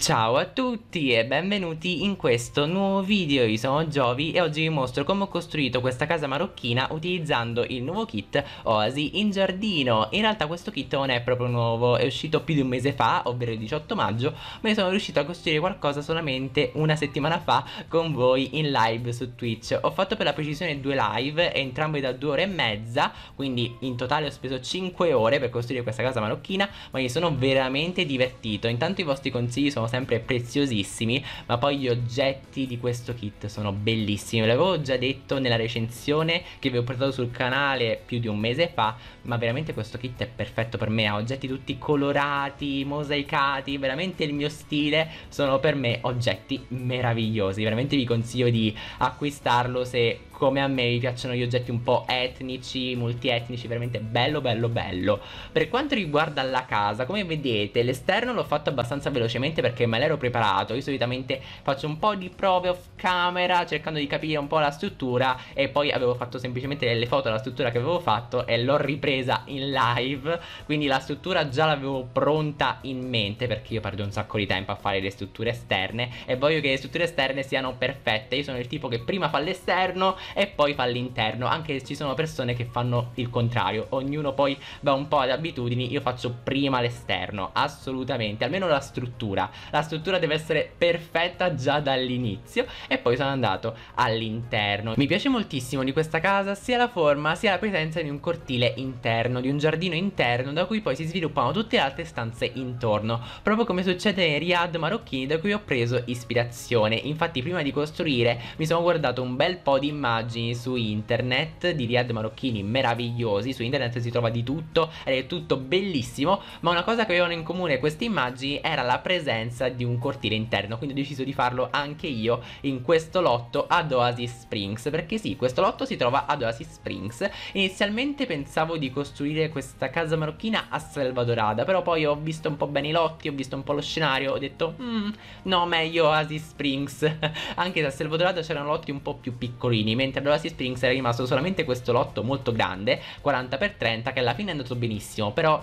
Ciao a tutti e benvenuti in questo nuovo video, io sono Giovi e oggi vi mostro come ho costruito questa casa marocchina utilizzando il nuovo kit Oasi in giardino. In realtà questo kit non è proprio nuovo, è uscito più di un mese fa, ovvero il 18 maggio Ma io sono riuscito a costruire qualcosa solamente una settimana fa con voi in live su Twitch. Ho fatto per la precisione due live, entrambe da due ore e mezza Quindi in totale ho speso 5 ore per costruire questa casa marocchina Ma mi sono veramente divertito. Intanto i vostri consigli sono sempre preziosissimi ma poi gli oggetti di questo kit sono bellissimi. L'avevo già detto nella recensione che vi ho portato sul canale più di un mese fa ma veramente questo kit è perfetto per me. Ha oggetti tutti colorati, mosaicati veramente il mio stile. Sono per me oggetti meravigliosi. Veramente vi consiglio di acquistarlo se come a me mi piacciono gli oggetti un po' etnici, multietnici, veramente bello bello bello. Per quanto riguarda la casa, come vedete l'esterno l'ho fatto abbastanza velocemente perché me l'ero preparato, io solitamente faccio un po' di prove off camera cercando di capire un po' la struttura e poi avevo fatto semplicemente delle foto della struttura che avevo fatto e l'ho ripresa in live, quindi la struttura già l'avevo pronta in mente perché io perdo un sacco di tempo a fare le strutture esterne e voglio che le strutture esterne siano perfette, io sono il tipo che prima fa l'esterno e poi fa l'interno anche se ci sono persone che fanno il contrario. Ognuno poi va un po' ad abitudini io faccio prima l'esterno assolutamente almeno la struttura la struttura deve essere perfetta già dall'inizio e poi sono andato all'interno. Mi piace moltissimo di questa casa sia la forma sia la presenza di un cortile interno di un giardino interno da cui poi si sviluppano tutte le altre stanze intorno. Proprio come succede nei riad marocchini da cui ho preso ispirazione. Infatti prima di costruire mi sono guardato un bel po' di immagini su internet di riad marocchini meravigliosi, su internet si trova di tutto ed è tutto bellissimo, ma una cosa che avevano in comune queste immagini era la presenza di un cortile interno, quindi ho deciso di farlo anche io in questo lotto ad Oasis Springs, perché sì, questo lotto si trova ad Oasis Springs. Inizialmente pensavo di costruire questa casa marocchina a Salvadorada, però poi ho visto un po' bene i lotti, ho visto un po' lo scenario, ho detto, mm, no, meglio Oasis Springs, anche se a Salvadorada c'erano lotti un po' più piccolini, mentre ad Oasis Springs era rimasto solamente questo lotto molto grande 40x30 che alla fine è andato benissimo però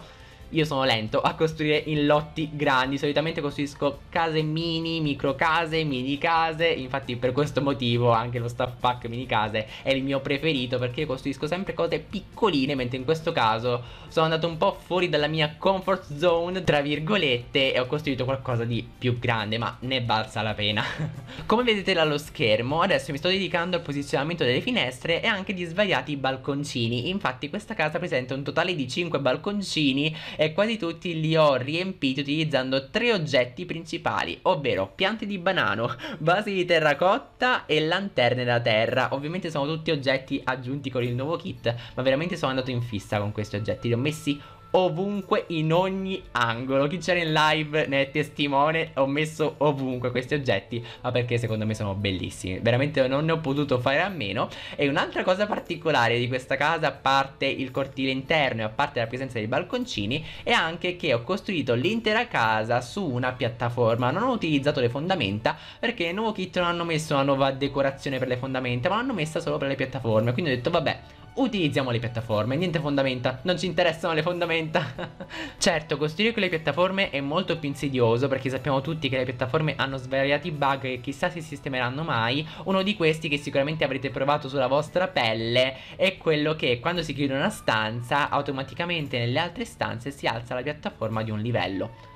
io sono lento a costruire in lotti grandi. Solitamente costruisco case mini, micro case, mini case. Infatti per questo motivo anche lo staff pack mini case è il mio preferito Perché io costruisco sempre cose piccoline Mentre in questo caso sono andato un po' fuori dalla mia comfort zone Tra virgolette E ho costruito qualcosa di più grande Ma ne balza la pena. Come vedete dallo schermo Adesso mi sto dedicando al posizionamento delle finestre E anche di svariati balconcini. Infatti questa casa presenta un totale di 5 balconcini e quasi tutti li ho riempiti utilizzando tre oggetti principali, ovvero piante di banano, vasi di terracotta e lanterne da terra. Ovviamente sono tutti oggetti aggiunti con il nuovo kit, ma veramente sono andato in fissa con questi oggetti, li ho messi ovunque in ogni angolo. Chi c'era in live ne è testimone ho messo ovunque questi oggetti. Ma perché secondo me sono bellissimi. Veramente non ne ho potuto fare a meno. E un'altra cosa particolare di questa casa a parte il cortile interno e a parte la presenza dei balconcini è anche che ho costruito l'intera casa su una piattaforma. Non ho utilizzato le fondamenta perché nel nuovo kit non hanno messo una nuova decorazione per le fondamenta ma l'hanno messa solo per le piattaforme. Quindi ho detto vabbè utilizziamo le piattaforme, niente fondamenta, non ci interessano le fondamenta. certo, costruire con le piattaforme è molto più insidioso perché sappiamo tutti che le piattaforme hanno svariati bug che chissà se sistemeranno mai. Uno di questi che sicuramente avrete provato sulla vostra pelle è quello che quando si chiude una stanza automaticamente nelle altre stanze si alza la piattaforma di un livello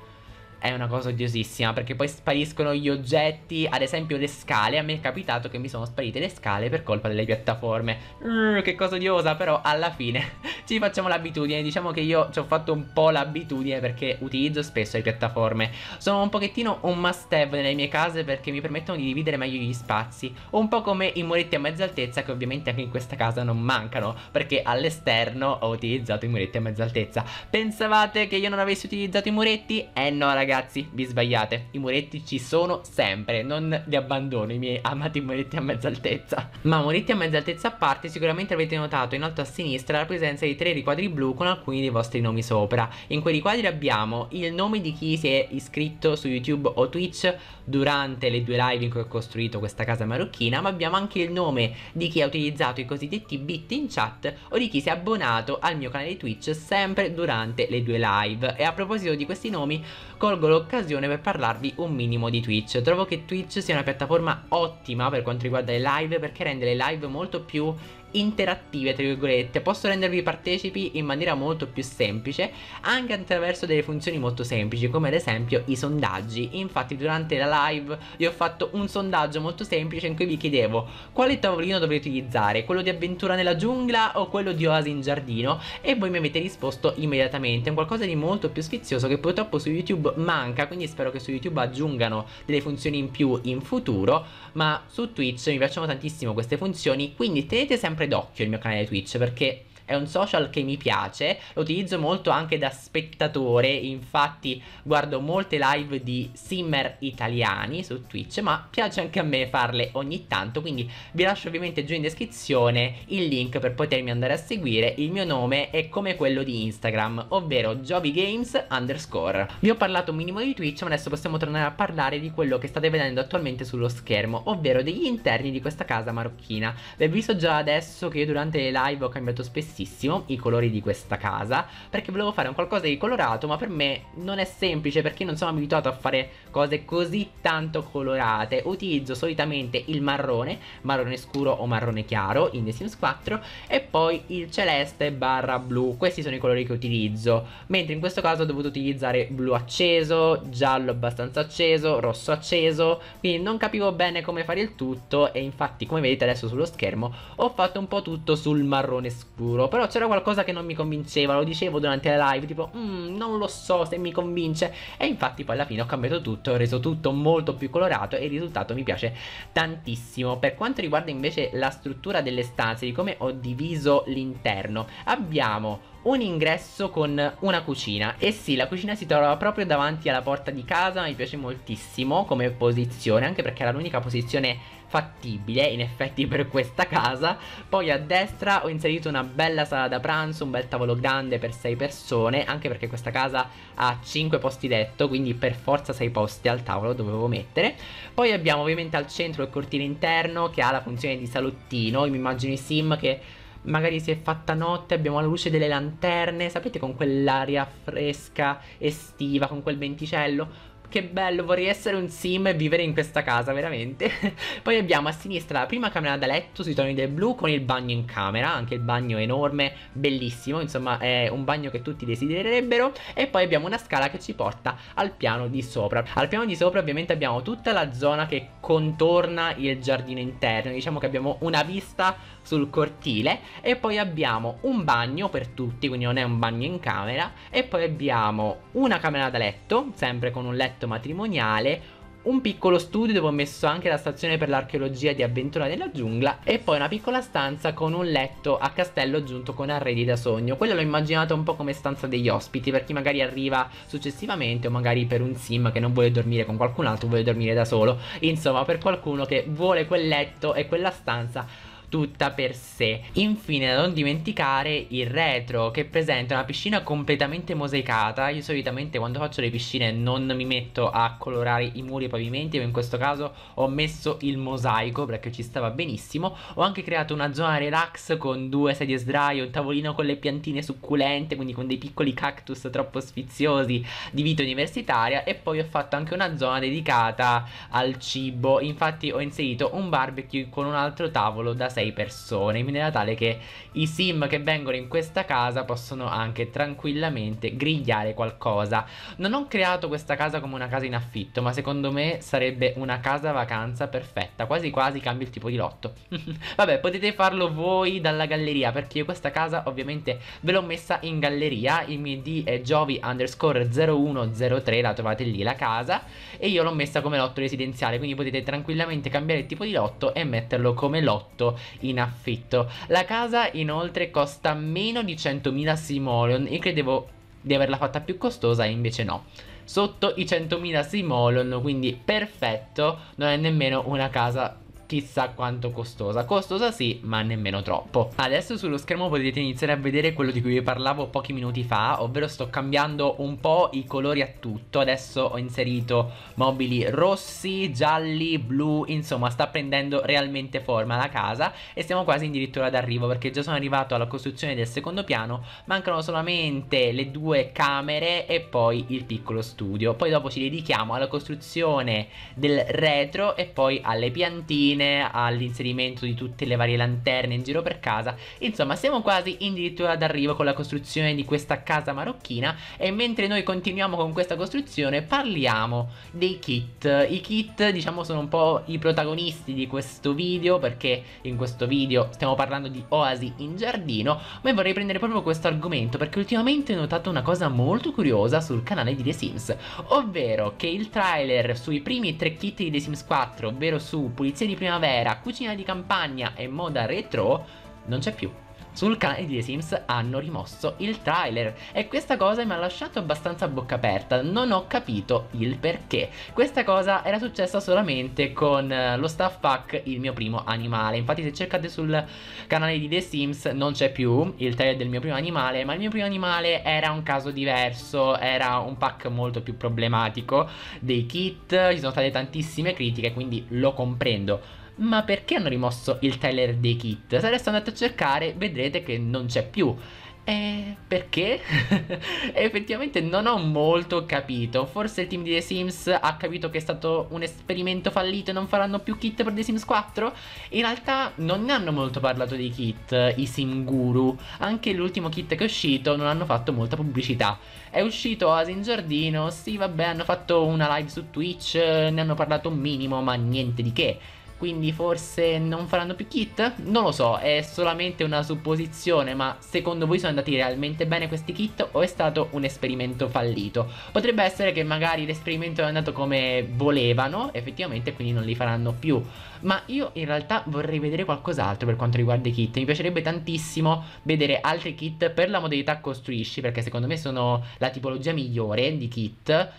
è una cosa odiosissima perché poi spariscono gli oggetti, ad esempio le scale, a me è capitato che mi sono sparite le scale per colpa delle piattaforme. Mm, che cosa odiosa, però alla fine ci facciamo l'abitudine, diciamo che io ci ho fatto un po' l'abitudine perché utilizzo spesso le piattaforme. Sono un pochettino un must have nelle mie case perché mi permettono di dividere meglio gli spazi, un po' come i muretti a mezza altezza che ovviamente anche in questa casa non mancano perché all'esterno ho utilizzato i muretti a mezza altezza. Pensavate che io non avessi utilizzato i muretti? Eh no ragazzi ragazzi, vi sbagliate. I muretti ci sono sempre, non li abbandono i miei amati muretti a mezza altezza. Ma muretti a mezza altezza a parte, sicuramente avete notato in alto a sinistra la presenza di tre riquadri blu con alcuni dei vostri nomi sopra. In quei riquadri abbiamo il nome di chi si è iscritto su YouTube o Twitch durante le due live in cui ho costruito questa casa marocchina, ma abbiamo anche il nome di chi ha utilizzato i cosiddetti bit in chat o di chi si è abbonato al mio canale Twitch sempre durante le due live. E a proposito di questi nomi, colgo colgo l'occasione per parlarvi un minimo di Twitch. Trovo che Twitch sia una piattaforma ottima per quanto riguarda le live perché rende le live molto più interattive tra virgolette. Posso rendervi partecipi in maniera molto più semplice anche attraverso delle funzioni molto semplici come ad esempio i sondaggi. Infatti durante la live io ho fatto un sondaggio molto semplice in cui vi chiedevo quale tavolino dovrei utilizzare? Quello di avventura nella giungla o quello di oasi in giardino? E voi mi avete risposto immediatamente. Un qualcosa di molto più sfizioso che purtroppo su YouTube manca quindi spero che su YouTube aggiungano delle funzioni in più in futuro ma su Twitch mi piacciono tantissimo queste funzioni quindi tenete sempre d'occhio il mio canale Twitch perché è un social che mi piace, lo utilizzo molto anche da spettatore, infatti guardo molte live di simmer italiani su Twitch, ma piace anche a me farle ogni tanto, quindi vi lascio ovviamente giù in descrizione il link per potermi andare a seguire, il mio nome è come quello di Instagram, ovvero JoviGames underscore. Vi ho parlato un minimo di Twitch, ma adesso possiamo tornare a parlare di quello che state vedendo attualmente sullo schermo, ovvero degli interni di questa casa marocchina. Vi ho visto già adesso che io durante le live ho cambiato spessissimo spessissimo i colori di questa casa perché volevo fare un qualcosa di colorato ma per me non è semplice perché non sono abituato a fare cose così tanto colorate. Utilizzo solitamente il marrone marrone scuro o marrone chiaro in The Sims 4 e poi il celeste barra blu. Questi sono i colori che utilizzo. Mentre in questo caso ho dovuto utilizzare blu acceso giallo abbastanza acceso rosso acceso. Quindi non capivo bene come fare il tutto e infatti come vedete adesso sullo schermo ho fatto un po' tutto sul marrone scuro però c'era qualcosa che non mi convinceva, lo dicevo durante la live, tipo, mm, non lo so se mi convince. E infatti poi alla fine ho cambiato tutto, ho reso tutto molto più colorato e il risultato mi piace tantissimo. Per quanto riguarda invece la struttura delle stanze, di come ho diviso l'interno, abbiamo un ingresso con una cucina e sì la cucina si trova proprio davanti alla porta di casa mi piace moltissimo come posizione anche perché era l'unica posizione fattibile in effetti per questa casa. Poi a destra ho inserito una bella sala da pranzo un bel tavolo grande per 6 persone anche perché questa casa ha 5 posti letto quindi per forza 6 posti al tavolo dovevo mettere. Poi abbiamo ovviamente al centro il cortile interno che ha la funzione di salottino. Io mi immagino i sim che magari si è fatta notte, abbiamo la luce delle lanterne, sapete con quell'aria fresca, estiva, con quel venticello. Che bello, vorrei essere un sim e vivere in questa casa, veramente. Poi abbiamo a sinistra la prima camera da letto sui toni del blu con il bagno in camera, anche il bagno enorme, bellissimo, insomma è un bagno che tutti desidererebbero. E poi abbiamo una scala che ci porta al piano di sopra. Al piano di sopra ovviamente abbiamo tutta la zona che contorna il giardino interno, diciamo che abbiamo una vista sul cortile e poi abbiamo un bagno per tutti, quindi non è un bagno in camera e poi abbiamo una camera da letto, sempre con un letto matrimoniale, un piccolo studio dove ho messo anche la stazione per l'archeologia di Avventura nella giungla e poi una piccola stanza con un letto a castello aggiunto con arredi da sogno. Quello l'ho immaginato un po' come stanza degli ospiti per chi magari arriva successivamente o magari per un sim che non vuole dormire con qualcun altro, vuole dormire da solo. Insomma, per qualcuno che vuole quel letto e quella stanza tutta per sé. Infine da non dimenticare il retro che presenta una piscina completamente mosaicata. Io solitamente quando faccio le piscine non mi metto a colorare i muri e i pavimenti, ma in questo caso ho messo il mosaico perché ci stava benissimo. Ho anche creato una zona relax con due sedie sdraio, un tavolino con le piantine succulente, quindi con dei piccoli cactus troppo sfiziosi di vita universitaria e poi ho fatto anche una zona dedicata al cibo. Infatti ho inserito un barbecue con un altro tavolo da 6 6 persone in maniera tale che i sim che vengono in questa casa possono anche tranquillamente grigliare qualcosa. Non ho creato questa casa come una casa in affitto, ma secondo me sarebbe una casa vacanza perfetta, quasi quasi cambio il tipo di lotto. Vabbè, potete farlo voi dalla galleria, perché io questa casa ovviamente ve l'ho messa in galleria, il mio ID è Jovi underscore 0103, la trovate lì la casa, e io l'ho messa come lotto residenziale, quindi potete tranquillamente cambiare il tipo di lotto e metterlo come lotto in affitto. La casa inoltre costa meno di 100.000 simoleon. Io credevo di averla fatta più costosa e invece no sotto i 100.000 simoleon quindi perfetto non è nemmeno una casa chissà quanto costosa. Costosa sì, ma nemmeno troppo. Adesso sullo schermo potete iniziare a vedere quello di cui vi parlavo pochi minuti fa, ovvero sto cambiando un po' i colori a tutto. Adesso ho inserito mobili rossi, gialli, blu, insomma sta prendendo realmente forma la casa e siamo quasi addirittura d'arrivo perché già sono arrivato alla costruzione del secondo piano, mancano solamente le due camere e poi il piccolo studio. Poi dopo ci dedichiamo alla costruzione del retro e poi alle piantine fine all'inserimento di tutte le varie lanterne in giro per casa. Insomma siamo quasi addirittura d'arrivo con la costruzione di questa casa marocchina e mentre noi continuiamo con questa costruzione parliamo dei kit. I kit diciamo sono un po' i protagonisti di questo video perché in questo video stiamo parlando di oasi in giardino ma vorrei prendere proprio questo argomento perché ultimamente ho notato una cosa molto curiosa sul canale di The Sims ovvero che il trailer sui primi tre kit di The Sims 4 ovvero su pulizia di primavera, cucina di campagna e moda retro non c'è più. Sul canale di The Sims hanno rimosso il trailer e questa cosa mi ha lasciato abbastanza a bocca aperta, non ho capito il perché. Questa cosa era successa solamente con eh, lo staff pack Il mio primo animale, infatti se cercate sul canale di The Sims non c'è più il trailer del mio primo animale, ma il mio primo animale era un caso diverso, era un pack molto più problematico dei kit, ci sono state tantissime critiche quindi lo comprendo ma perché hanno rimosso il trailer dei kit? Se adesso andate a cercare vedrete che non c'è più. E perché? effettivamente non ho molto capito. Forse il team di The Sims ha capito che è stato un esperimento fallito e non faranno più kit per The Sims 4? In realtà non ne hanno molto parlato dei kit, i Sim Guru. Anche l'ultimo kit che è uscito non hanno fatto molta pubblicità. È uscito Oasi in giardino, sì vabbè hanno fatto una live su Twitch, ne hanno parlato un minimo ma niente di che quindi forse non faranno più kit? Non lo so, è solamente una supposizione, ma secondo voi sono andati realmente bene questi kit o è stato un esperimento fallito? Potrebbe essere che magari l'esperimento è andato come volevano, effettivamente, quindi non li faranno più. Ma io in realtà vorrei vedere qualcos'altro per quanto riguarda i kit. Mi piacerebbe tantissimo vedere altri kit per la modalità costruisci, perché secondo me sono la tipologia migliore di kit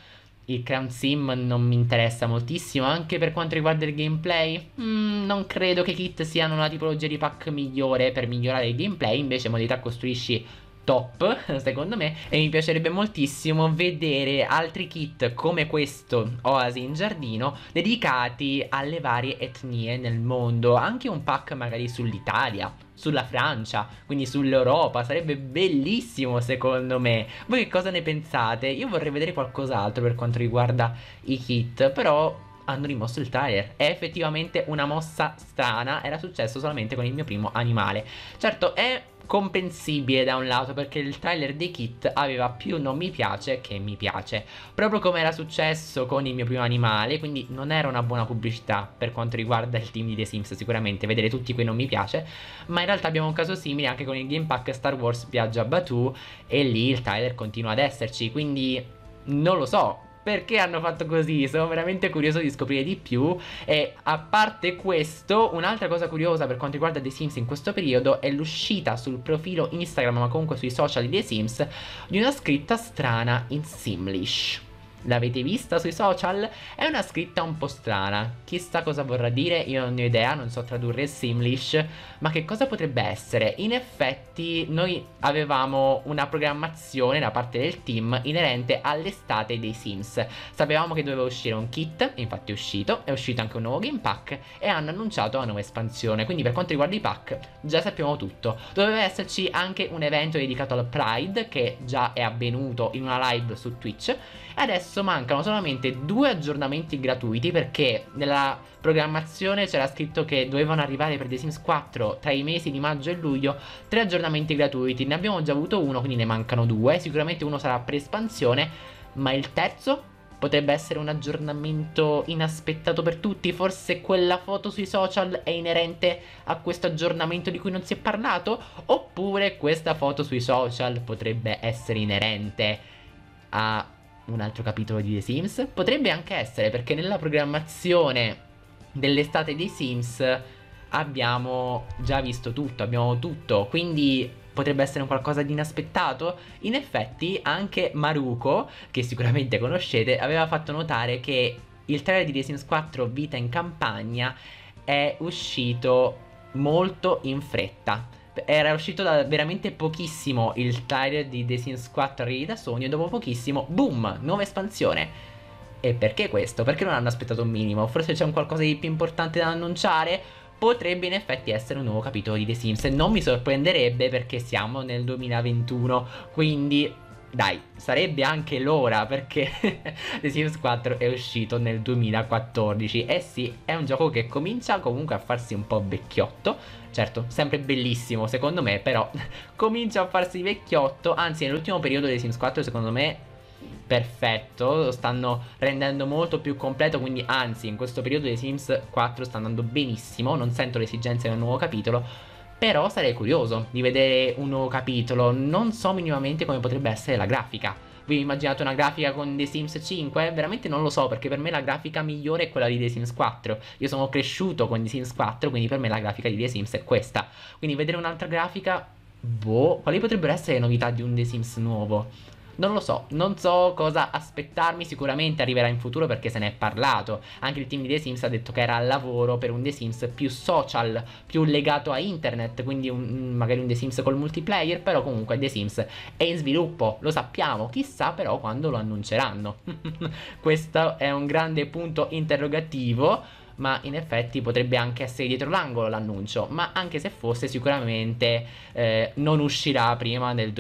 il Crown Sim non mi interessa moltissimo anche per quanto riguarda il gameplay mm, non credo che i kit siano una tipologia di pack migliore per migliorare il gameplay invece modalità costruisci top secondo me e mi piacerebbe moltissimo vedere altri kit come questo Oasi in giardino dedicati alle varie etnie nel mondo anche un pack magari sull'Italia sulla Francia quindi sull'Europa sarebbe bellissimo secondo me. Voi che cosa ne pensate? Io vorrei vedere qualcos'altro per quanto riguarda i kit però hanno rimosso il trailer. È effettivamente una mossa strana, era successo solamente con il mio primo animale. Certo, è comprensibile da un lato perché il trailer dei kit aveva più non mi piace che mi piace proprio come era successo con il mio primo animale quindi non era una buona pubblicità per quanto riguarda il team di The Sims sicuramente vedere tutti quei non mi piace ma in realtà abbiamo un caso simile anche con il game pack Star Wars Viaggio a Batu e lì il trailer continua ad esserci quindi non lo so perché hanno fatto così? Sono veramente curioso di scoprire di più. E a parte questo, un'altra cosa curiosa per quanto riguarda The Sims in questo periodo è l'uscita sul profilo Instagram, ma comunque sui social di The Sims, di una scritta strana in Simlish. L'avete vista sui social? È una scritta un po' strana. Chissà cosa vorrà dire, io non ho idea, non so tradurre il Simlish, ma che cosa potrebbe essere? In effetti noi avevamo una programmazione da parte del team inerente all'estate dei Sims. Sapevamo che doveva uscire un kit, infatti è uscito, è uscito anche un nuovo game pack e hanno annunciato la nuova espansione. Quindi per quanto riguarda i pack già sappiamo tutto. Doveva esserci anche un evento dedicato al Pride che già è avvenuto in una live su Twitch Adesso mancano solamente due aggiornamenti gratuiti perché nella programmazione c'era scritto che dovevano arrivare per The Sims 4 tra i mesi di maggio e luglio tre aggiornamenti gratuiti. Ne abbiamo già avuto uno, quindi ne mancano due. Sicuramente uno sarà per espansione, ma il terzo potrebbe essere un aggiornamento inaspettato per tutti. Forse quella foto sui social è inerente a questo aggiornamento di cui non si è parlato? Oppure questa foto sui social potrebbe essere inerente a un altro capitolo di The Sims? Potrebbe anche essere perché nella programmazione dell'estate dei Sims abbiamo già visto tutto, abbiamo tutto, quindi potrebbe essere un qualcosa di inaspettato. In effetti anche Maruko, che sicuramente conoscete, aveva fatto notare che il trailer di The Sims 4 Vita in campagna è uscito molto in fretta era uscito da veramente pochissimo il trailer di The Sims 4 Realtà da Sony e dopo pochissimo, boom, nuova espansione. E perché questo? Perché non hanno aspettato un minimo? Forse c'è un qualcosa di più importante da annunciare? Potrebbe in effetti essere un nuovo capitolo di The Sims. Non mi sorprenderebbe perché siamo nel 2021, quindi dai, sarebbe anche l'ora perché The Sims 4 è uscito nel 2014 e sì, è un gioco che comincia comunque a farsi un po' vecchiotto. Certo, sempre bellissimo secondo me, però comincia a farsi vecchiotto. Anzi, nell'ultimo periodo The Sims 4 secondo me perfetto. Lo stanno rendendo molto più completo Quindi anzi, in questo periodo The Sims 4 sta andando benissimo. Non sento l'esigenza di un nuovo capitolo però sarei curioso di vedere un nuovo capitolo, non so minimamente come potrebbe essere la grafica. Vi immaginate una grafica con The Sims 5? Veramente non lo so perché per me la grafica migliore è quella di The Sims 4. Io sono cresciuto con The Sims 4 quindi per me la grafica di The Sims è questa. Quindi vedere un'altra grafica, boh, quali potrebbero essere le novità di un The Sims nuovo? Non lo so, non so cosa aspettarmi, sicuramente arriverà in futuro perché se ne è parlato. Anche il team di The Sims ha detto che era al lavoro per un The Sims più social, più legato a internet, quindi un, magari un The Sims col multiplayer, però comunque The Sims è in sviluppo, lo sappiamo, chissà però quando lo annunceranno. Questo è un grande punto interrogativo ma in effetti potrebbe anche essere dietro l'angolo l'annuncio, ma anche se fosse sicuramente eh, non uscirà prima del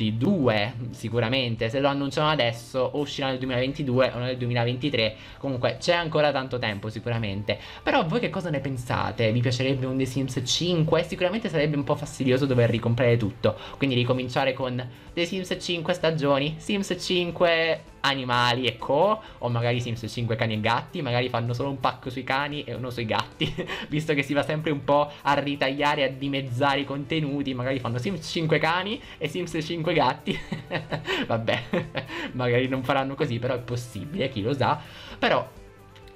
2022, sicuramente, se lo annunciano adesso o uscirà nel 2022 o nel 2023, comunque c'è ancora tanto tempo sicuramente, però voi che cosa ne pensate? Vi piacerebbe un The Sims 5? Sicuramente sarebbe un po' fastidioso dover ricomprare tutto, quindi ricominciare con The Sims 5 stagioni, Sims 5 animali e co o magari Sims 5 cani e gatti. Magari fanno solo un pacco sui cani e uno sui gatti. Visto che si va sempre un po' a ritagliare a dimezzare i contenuti magari fanno Sims 5 cani e Sims 5 gatti. Vabbè magari non faranno così però è possibile chi lo sa. Però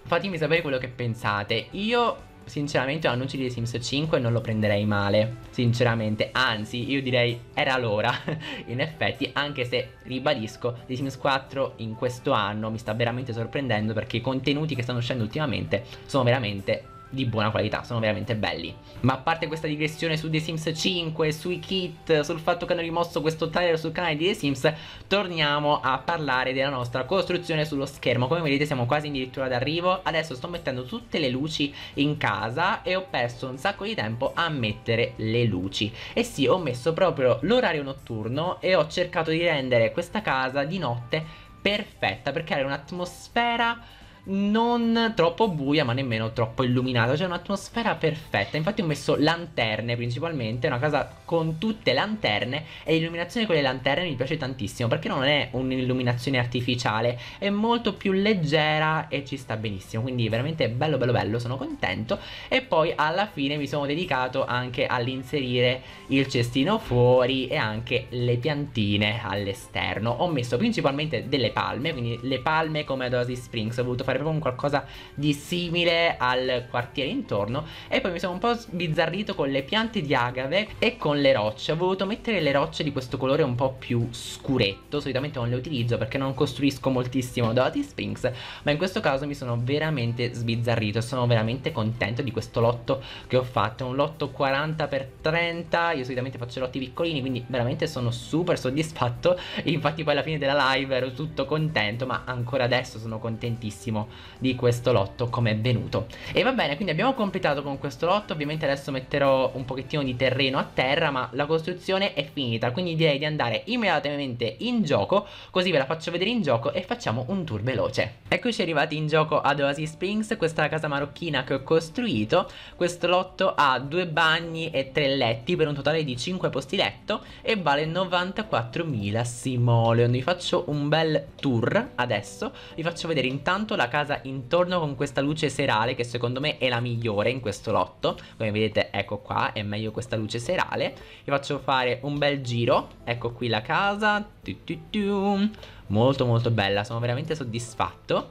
fatemi sapere quello che pensate. Io sinceramente l'annuncio di The Sims 5 non lo prenderei male, sinceramente, anzi io direi era l'ora, in effetti, anche se ribadisco, The Sims 4 in questo anno mi sta veramente sorprendendo perché i contenuti che stanno uscendo ultimamente sono veramente di buona qualità, sono veramente belli. Ma a parte questa digressione su The Sims 5, sui kit, sul fatto che hanno rimosso questo trailer sul canale di The Sims, torniamo a parlare della nostra costruzione sullo schermo. Come vedete siamo quasi addirittura d'arrivo, adesso sto mettendo tutte le luci in casa e ho perso un sacco di tempo a mettere le luci. E sì, ho messo proprio l'orario notturno e ho cercato di rendere questa casa di notte perfetta per creare un'atmosfera non troppo buia ma nemmeno troppo illuminata. C'è un'atmosfera perfetta. Infatti ho messo lanterne principalmente Una casa con tutte lanterne E l'illuminazione con le lanterne mi piace tantissimo Perché non è un'illuminazione artificiale È molto più leggera e ci sta benissimo. Quindi veramente bello bello bello Sono contento. E poi alla fine mi sono dedicato anche all'inserire il cestino fuori E anche le piantine all'esterno. Ho messo principalmente delle palme Quindi le palme come ad Oasis Springs Ho voluto fare fare proprio un qualcosa di simile al quartiere intorno. E poi mi sono un po' sbizzarrito con le piante di agave e con le rocce. Ho voluto mettere le rocce di questo colore un po' più scuretto solitamente non le utilizzo perché non costruisco moltissimo Dotty Springs ma in questo caso mi sono veramente sbizzarrito. Sono veramente contento di questo lotto che ho fatto. È un lotto 40x30 io solitamente faccio lotti piccolini quindi veramente sono super soddisfatto. Infatti poi alla fine della live ero tutto contento ma ancora adesso sono contentissimo di questo lotto come è venuto. E va bene quindi abbiamo completato con questo lotto. Ovviamente adesso metterò un pochettino di terreno a terra Ma la costruzione è finita. Quindi direi di andare immediatamente in gioco Così ve la faccio vedere in gioco e facciamo un tour veloce. Eccoci arrivati in gioco ad Oasis Springs. Questa è la casa marocchina che ho costruito. Questo lotto ha due bagni e tre letti Per un totale di 5 posti letto E vale 94.000 simoleon Vi faccio un bel tour adesso. Vi faccio vedere intanto la casa intorno con questa luce serale che secondo me è la migliore in questo lotto. Come vedete ecco qua è meglio questa luce serale. Vi faccio fare un bel giro. Ecco qui la casa. Tu tu tu. molto molto bella. Sono veramente soddisfatto.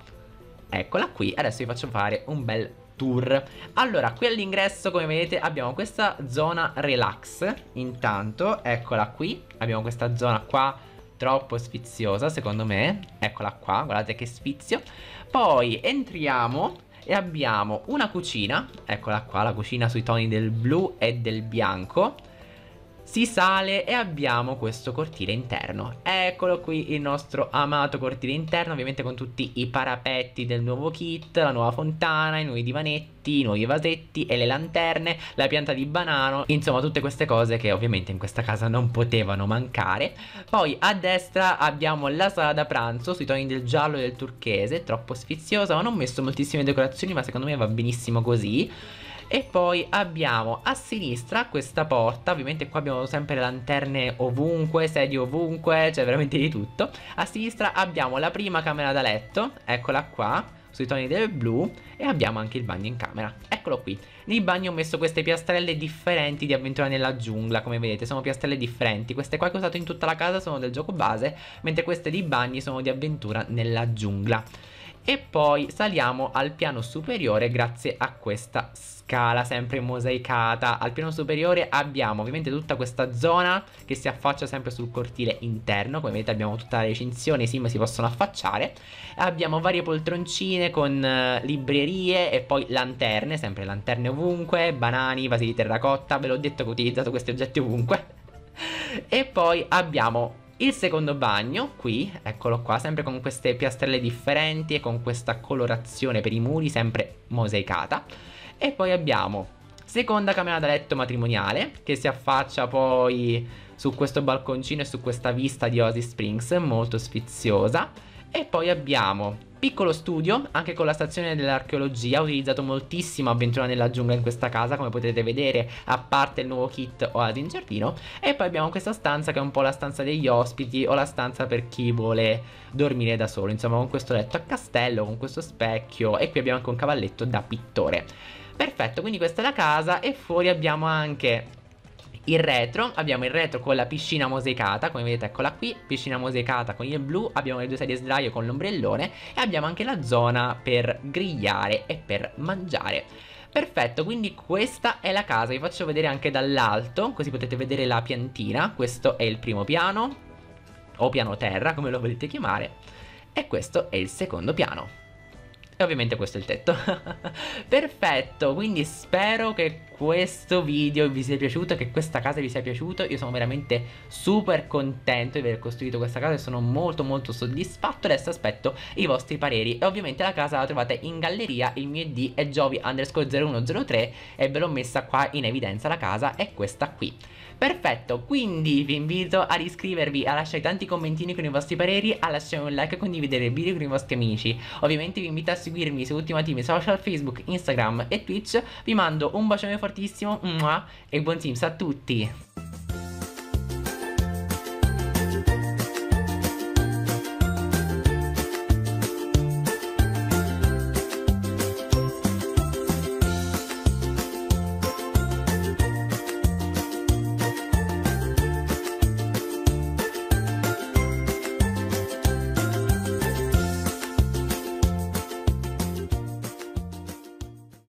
Eccola qui. Adesso vi faccio fare un bel tour. Allora qui all'ingresso come vedete abbiamo questa zona relax. Intanto eccola qui. Abbiamo questa zona qua troppo sfiziosa secondo me. Eccola qua guardate che sfizio. Poi entriamo e abbiamo una cucina, eccola qua, la cucina sui toni del blu e del bianco si sale e abbiamo questo cortile interno. Eccolo qui il nostro amato cortile interno Ovviamente con tutti i parapetti del nuovo kit La nuova fontana, i nuovi divanetti, i nuovi vasetti e le lanterne La pianta di banano Insomma tutte queste cose che ovviamente in questa casa non potevano mancare. Poi a destra abbiamo la sala da pranzo Sui toni del giallo e del turchese Troppo sfiziosa ma non ho messo moltissime decorazioni Ma secondo me va benissimo così e poi abbiamo a sinistra questa porta Ovviamente qua abbiamo sempre lanterne ovunque Sedie ovunque C'è veramente di tutto. A sinistra abbiamo la prima camera da letto Eccola qua sui toni del blu e abbiamo anche il bagno in camera. Eccolo qui. Nei bagni ho messo queste piastrelle differenti di avventura nella giungla come vedete sono piastrelle differenti. Queste qua che ho usato in tutta la casa sono del gioco base mentre queste di bagni sono di avventura nella giungla e poi saliamo al piano superiore grazie a questa scala sempre mosaicata. Al piano superiore abbiamo ovviamente tutta questa zona che si affaccia sempre sul cortile interno. Come vedete abbiamo tutta la recinzione i sim si possono affacciare. Abbiamo varie poltroncine con uh, librerie e poi lanterne sempre lanterne ovunque banani vasi di terracotta. Ve l'ho detto che ho utilizzato questi oggetti ovunque. E poi abbiamo il secondo bagno, qui, eccolo qua, sempre con queste piastrelle differenti e con questa colorazione per i muri, sempre mosaicata. E poi abbiamo seconda camera da letto matrimoniale, che si affaccia poi su questo balconcino e su questa vista di Oasis Springs, molto sfiziosa. E poi abbiamo Piccolo studio, anche con la stazione dell'archeologia, utilizzato moltissimo avventura nella giungla in questa casa, come potete vedere, a parte il nuovo kit o ad in giardino. E poi abbiamo questa stanza che è un po' la stanza degli ospiti o la stanza per chi vuole dormire da solo, insomma con questo letto a castello, con questo specchio e qui abbiamo anche un cavalletto da pittore. Perfetto, quindi questa è la casa e fuori abbiamo anche il retro, abbiamo il retro con la piscina mosaicata, come vedete eccola qui, piscina mosaicata con il blu, abbiamo le due sedie sdraio con l'ombrellone e abbiamo anche la zona per grigliare e per mangiare. Perfetto, quindi questa è la casa, vi faccio vedere anche dall'alto, così potete vedere la piantina, questo è il primo piano, o piano terra come lo volete chiamare, e questo è il secondo piano. E ovviamente questo è il tetto. Perfetto, quindi spero che questo video vi sia piaciuto Che questa casa vi sia piaciuto. Io sono veramente super contento di aver costruito questa casa E sono molto molto soddisfatto. Adesso aspetto i vostri pareri. E ovviamente la casa la trovate in galleria Il mio ID è Giovi underscore 0103 E ve l'ho messa qua in evidenza la casa È questa qui. Perfetto, quindi vi invito ad iscrivervi, a lasciare tanti commentini con i vostri pareri, a lasciare un like e condividere il video con i vostri amici. Ovviamente vi invito a seguirmi su i miei social, Facebook, Instagram e Twitch. Vi mando un bacione fortissimo e buon Teams a tutti!